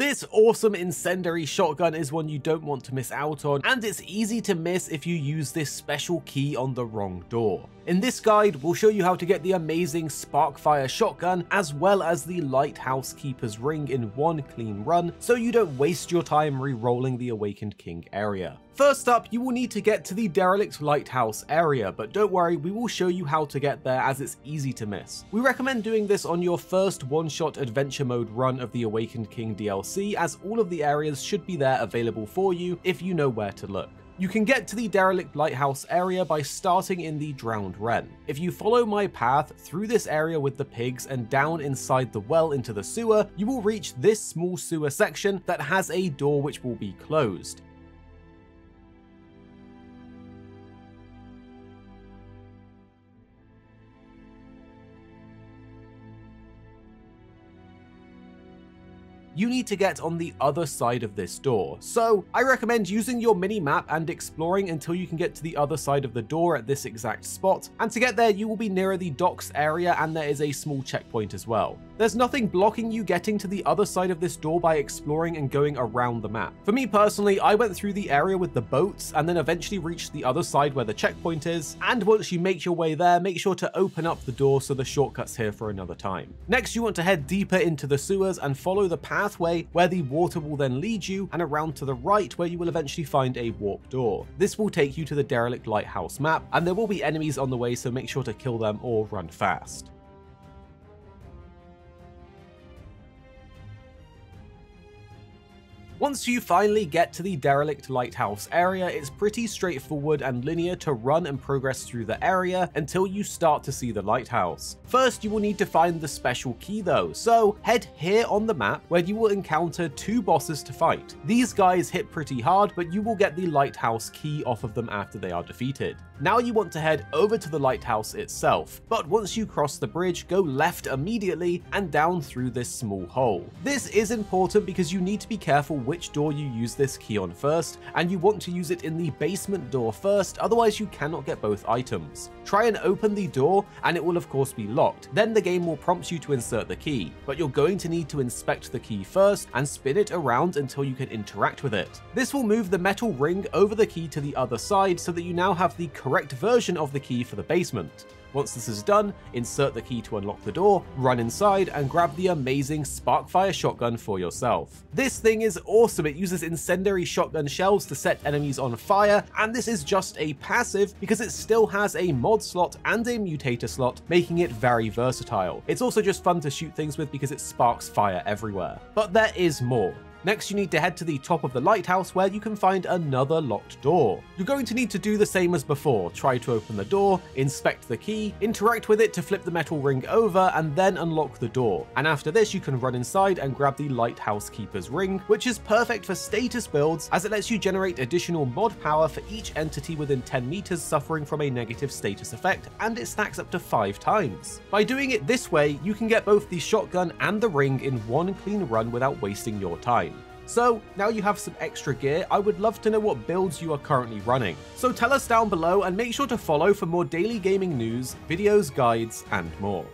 This awesome incendiary shotgun is one you don't want to miss out on, and it's easy to miss if you use this special key on the wrong door. In this guide, we'll show you how to get the amazing Sparkfire shotgun as well as the Lighthouse Keeper's ring in one clean run, so you don't waste your time re-rolling the Awakened King area. First up, you will need to get to the Derelict Lighthouse area, but don't worry, we will show you how to get there as it's easy to miss. We recommend doing this on your first one-shot adventure mode run of the Awakened King DLC, as all of the areas should be there available for you if you know where to look. You can get to the derelict lighthouse area by starting in the Drowned Wren. If you follow my path through this area with the pigs and down inside the well into the sewer, you will reach this small sewer section that has a door which will be closed. You need to get on the other side of this door. So I recommend using your mini map and exploring until you can get to the other side of the door at this exact spot. And to get there, you will be nearer the docks area and there is a small checkpoint as well. There's nothing blocking you getting to the other side of this door by exploring and going around the map. For me personally, I went through the area with the boats and then eventually reached the other side where the checkpoint is. And once you make your way there, make sure to open up the door so the shortcut's here for another time. Next, you want to head deeper into the sewers and follow the path pathway where the water will then lead you and around to the right where you will eventually find a warp door. This will take you to the derelict lighthouse map and there will be enemies on the way so make sure to kill them or run fast. Once you finally get to the derelict lighthouse area, it's pretty straightforward and linear to run and progress through the area until you start to see the lighthouse. First, you will need to find the special key though, so head here on the map where you will encounter two bosses to fight. These guys hit pretty hard, but you will get the lighthouse key off of them after they are defeated. Now you want to head over to the lighthouse itself, but once you cross the bridge, go left immediately and down through this small hole. This is important because you need to be careful which door you use this key on first, and you want to use it in the basement door first, otherwise you cannot get both items. Try and open the door, and it will of course be locked. Then the game will prompt you to insert the key, but you're going to need to inspect the key first and spin it around until you can interact with it. This will move the metal ring over the key to the other side so that you now have the correct version of the key for the basement. Once this is done, insert the key to unlock the door, run inside, and grab the amazing Sparkfire shotgun for yourself. This thing is awesome, it uses incendiary shotgun shells to set enemies on fire, and this is just a passive because it still has a mod slot and a mutator slot, making it very versatile. It's also just fun to shoot things with because it sparks fire everywhere. But there is more. Next, you need to head to the top of the lighthouse where you can find another locked door. You're going to need to do the same as before, try to open the door, inspect the key, interact with it to flip the metal ring over, and then unlock the door. And after this, you can run inside and grab the Lighthouse Keeper's ring, which is perfect for status builds as it lets you generate additional mod power for each entity within 10 meters suffering from a negative status effect, and it stacks up to 5 times. By doing it this way, you can get both the shotgun and the ring in one clean run without wasting your time. So now you have some extra gear, I would love to know what builds you are currently running. So tell us down below and make sure to follow for more daily gaming news, videos, guides, and more.